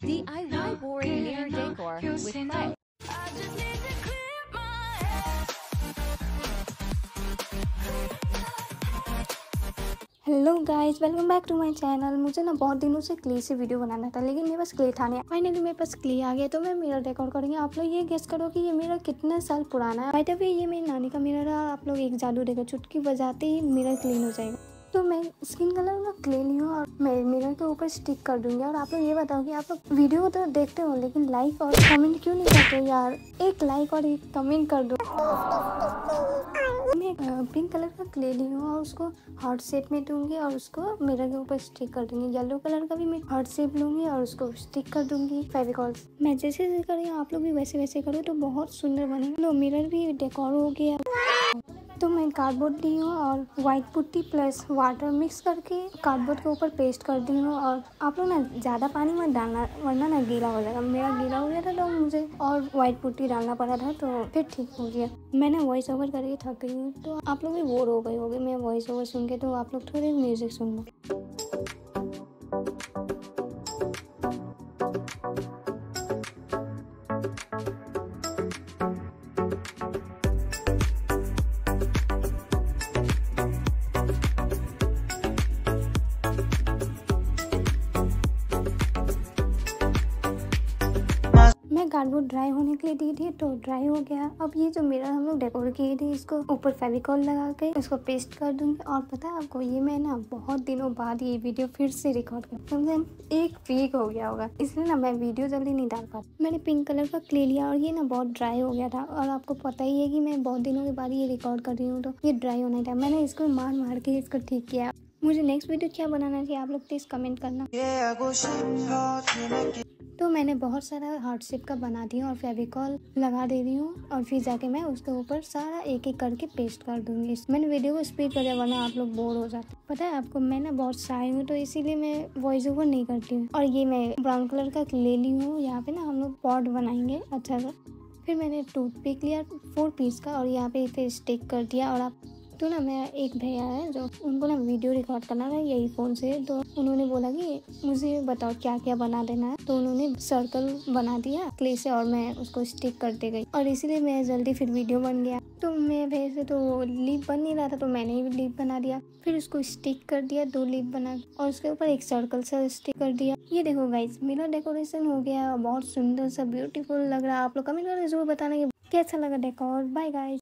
DIY boring mirror decor with clay. Hello guys welcome back to my channel मुझे ना बहुत दिनों से क्ले से वीडियो बनाना था लेकिन मेरे पास क्ले था नहीं। फाइनली मेरे पास क्ले आ गया तो मैं मिरर डेकोर करेंगे। आप लोग ये गेस करो कि ये मिरर कितने साल पुराना है। भाई ये मेरी नानी का मिरर है। आप लोग एक जादू देखो चुटकी बजाते ही मिरर क्लीन हो जाएगा। तो मैं स्किन कलर का क्ले ली हूँ ऊपर स्टिक कर दूँगी। और आप लोग ये बताओ कि आप लोग वीडियो तो देखते हो, लेकिन लाइक और कमेंट क्यों नहीं करते यार? एक लाइक और एक कमेंट कर दो। मैं पिंक कलर का क्ले ली हूँ और उसको हार्ट शेप में दूँगी और उसको मिरर के ऊपर स्टिक कर दूँगी। येलो कलर का भी मैं हार्ट शेप लूँगी और उसको स्टिक कर दूँगी। फेविकॉल मैं जैसे जैसे कर आप लोग भी वैसे वैसे करो तो बहुत सुंदर बनेगा मिरर भी डेकोर हो गया। तो मैं कार्डबोर्ड ली हूँ और white putty plus water mix करके कार्डबोर्ड के ऊपर पेस्ट कर दी हूँ और आप लोग ना ज़्यादा पानी मत डालना, वरना ना गीला हो जाएगा। मेरा गीला हो गया था तो मुझे और वाइट पुट्टी डालना पड़ा था तो फिर ठीक हो गया। मैंने वॉइस ओवर करके थक गई हूँ। तो आप लोग भी बोर हो गए होगे, मैं वॉइस ओवर सुन के तो आप लोग थोड़े म्यूज़िक सुन लो। मैं कार्डबोर्ड ड्राई होने के लिए दी थी तो ड्राई हो गया। अब ये जो मिरर हम लोग डेकोर किए थे, इसको ऊपर फेविकॉल लगा के इसको पेस्ट कर दूँगी। और पता है आपको, ये मैं ना बहुत दिनों बाद ये वीडियो फिर से रिकॉर्ड कर कम एक वीक हो गया होगा। इसलिए ना मैं वीडियो जल्दी नहीं डाल पाती। मैंने पिंक कलर का क्ले लिया और ये ना बहुत ड्राई हो गया था। और आपको पता ही है कि मैं बहुत दिनों के बाद ये रिकॉर्ड कर रही हूँ तो ये ड्राई होना था। मैंने इसको मार मार के इसको ठीक किया। मुझे नेक्स्ट वीडियो क्या बनाना चाहिए, आप लोग प्लीज़ कमेंट करना। तो मैंने बहुत सारा हार्ट शेप का बना दिया और फेविकॉल लगा दे रही हूँ और फिर जाके मैं उसके ऊपर सारा एक एक करके पेस्ट कर दूँगी। मैंने वीडियो को स्पीड कर दिया वरना आप लोग बोर हो जाते। पता है आपको, मैं ना बहुत शाय हूँ तो इसीलिए मैं वॉइस ओवर नहीं करती हूँ। और ये मैं ब्राउन कलर का ले ली हूँ। यहाँ पे ना हम लोग पॉट बनाएँगे अच्छा सा। फिर मैंने टूथ पिक लिया फोर पीस का, और यहाँ पे इसे स्टिक कर दिया और आप तो ना मेरा एक भैया है जो उनको ना वीडियो रिकॉर्ड करना था यही फ़ोन से। तो उन्होंने बोला कि मुझे बताओ क्या क्या बना देना है। तो उन्होंने सर्कल बना दिया क्ले से और मैं उसको स्टिक करते गई। और इसीलिए मैं जल्दी फिर वीडियो बन गया। तो मैं भैया से तो लीप बन नहीं रहा था तो मैंने भी लीप बना दिया। फिर उसको स्टिक कर दिया, दो लीप बना और उसके ऊपर एक सर्कल सा स्टिक कर दिया। ये देखो गाइज़ मेरा डेकोरेशन हो गया, बहुत सुंदर सा ब्यूटीफुल लग रहा। है आप लोग कमेंट करके ज़रूर बताना कि कैसा लगा डेकोर बाय गाइज़